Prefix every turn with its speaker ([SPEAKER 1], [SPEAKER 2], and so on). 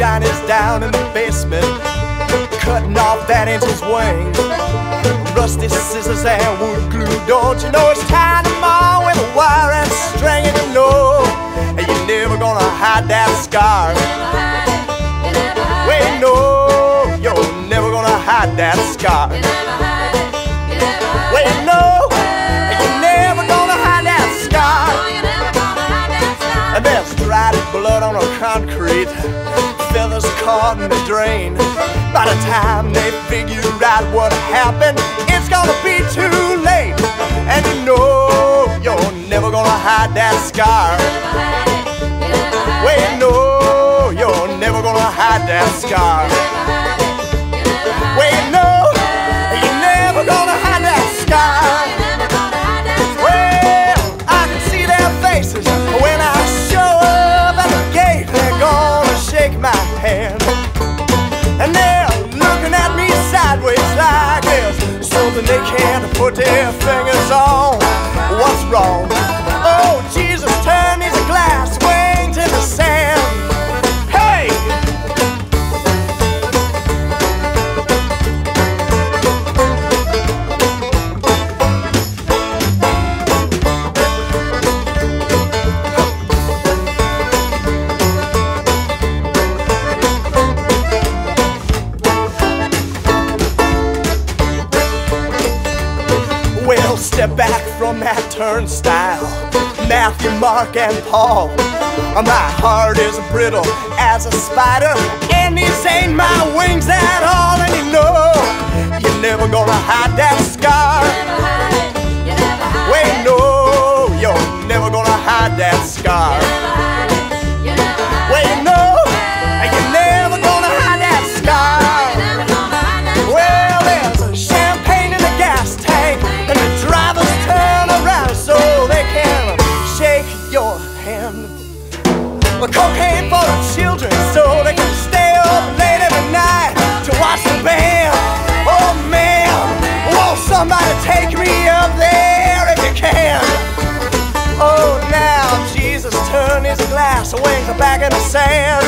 [SPEAKER 1] Johnny's down in the basement, cutting off that angel's wing. Rusty scissors and wood glue, don't you know it's time to mow with a wire and string, and you know, and you're never gonna hide that scar. Wait, no, you're never gonna hide that scar. Wait, no, you're never gonna hide that scar. There's dried blood on the concrete, caught the drain. By the time they figure out what happened, it's gonna be too late. And you know you're never gonna hide that scar. Wait, no, you're never gonna hide that scar. Something they can't put their fingers on. What's wrong? Well, step back from that turnstile. Matthew, Mark, and Paul. Uh, my heart is brittle as a spider, and these ain't my wings at all. And you know, you're never gonna hide that hand. The cocaine for the children, so they can stay up late every night to watch the band. Oh man, won't somebody take me up there if you can? Oh, now Jesus turned his glass wings back in the sand.